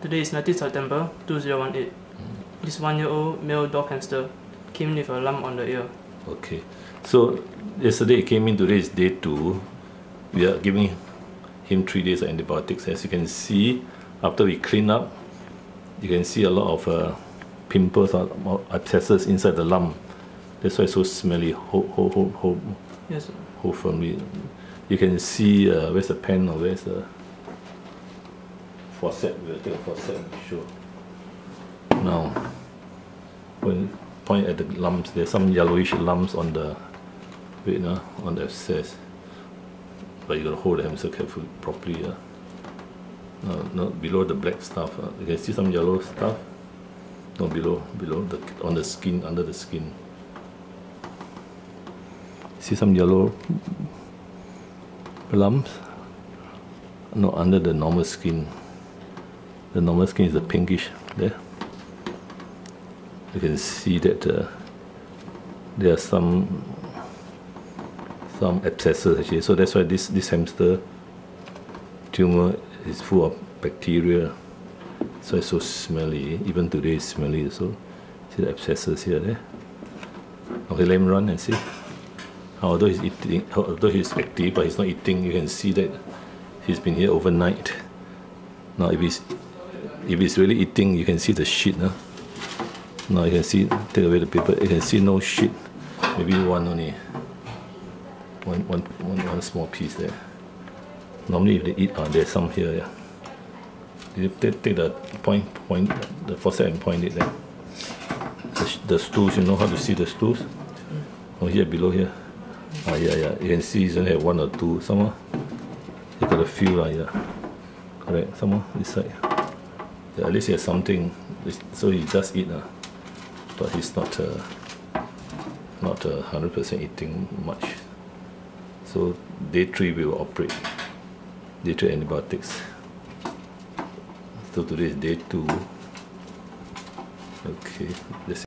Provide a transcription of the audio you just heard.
Today is 19 September 2018. This one year old male dog hamster came with a lump on the ear. Okay. So yesterday he came in, today is day two. We are giving him three days of antibiotics. As you can see, after we clean up, you can see a lot of uh, pimples or or abscesses inside the lump. That's why it's so smelly. Hold, hold, hold, hold, Yes, hold firmly. You can see uh, where's the pen or where's the forceps. We'll take a faucet and show. Now, when point at the lumps, there's some yellowish lumps on the wait, uh, on the abscess. But you gotta hold the hamster carefully, properly. Uh. No, not below the black stuff. Uh. You can see some yellow stuff. No, below, below the on the skin, under the skin. See some yellow lumps? No, under the normal skin. The normal skin is a pinkish there. You can see that uh, there are some some abscesses actually. So that's why this this hamster tumor is full of bacteria. So it's so smelly. Even today it's smelly. So see the abscesses here there. Okay, let him run and see. Although he's eating, although he's active, but he's not eating. You can see that he's been here overnight. Now, if he's if it's really eating, you can see the shit. Huh? Now you can see, take away the paper. You can see no shit. Maybe one only. One, one, one, one small piece there. Normally, if they eat, uh, there's some here. Yeah. You take, take the point, point, the forceps and point it there. The, the stools, you know how to see the stools? Oh, here below here. Ah, yeah, yeah. You can see, you only one or two. Some. You got a few, lah, yeah. Correct. Some this side. Yeah, at least he has something. So he does eat, uh, but he's not uh, not uh, 100% eating much. So day three we will operate. Day three antibiotics. So today is day two. Okay, let's